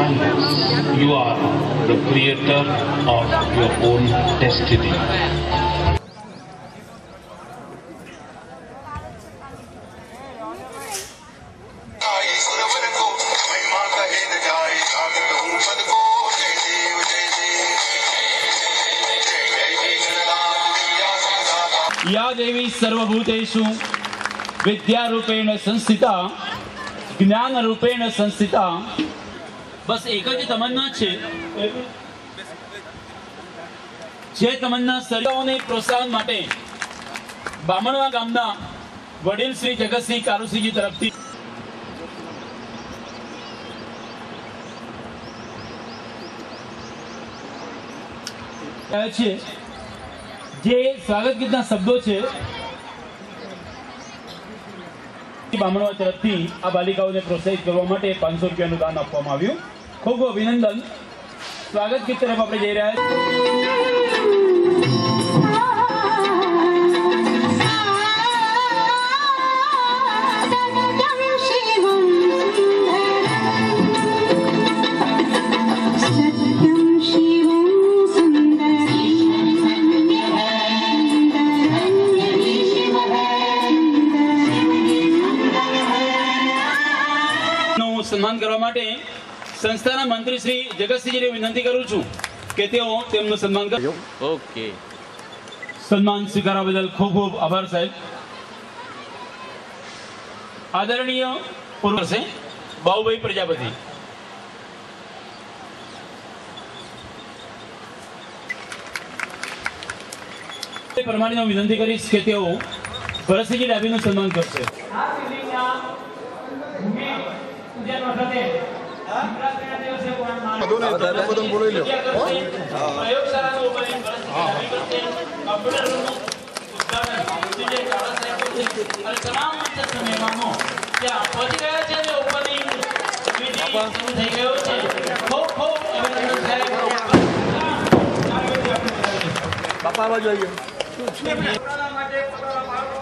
You are the creator of your own destiny. या देवी सर्वभूतेषु विद्यारूपेण संस्थिता ज्ञानरूपेण संस्थिता બસ એક જ તમન્ના છે. જે તમન્ના સરિયાઓને પ્રોત્સાહન માટે બામણવા ગામના વડીલ શ્રી જગતસિંહ કારુસિંહજી તરફથી છે. જે સ્વાગત ગીતના શબ્દો છે બામણવા તરફથી આ બાલિકાઓને પ્રોત્સાહિત કરવા માટે પાંચસો રૂપિયાનું દાન આપવામાં આવ્યું. ખૂબ ખૂબ અભિનંદન. સ્વાગત કી તરફ આપણે જઈ રહ્યા છીએ સન્માન કરવા માટે સંસ્થાના મંત્રી શ્રી જગતસિંહજીને વિનંતી કરું છું કે તેઓ તેમનું સન્માન કરે ઓકે. સન્માન સ્વીકારવા બદલ ખૂબ ખૂબ આભાર સાહેબ. આદરણીય પૂર્વ છે બાહુભાઈ પ્રજાપતિ. તે પ્રમાણે હું વિનંતી કરીશ કે તેઓ ભરતસિંહજી ડાબીનું સન્માન કરશે. બાપા બાજુ આવી માટે પોતાના બાળકો માટે પુત્રી માટે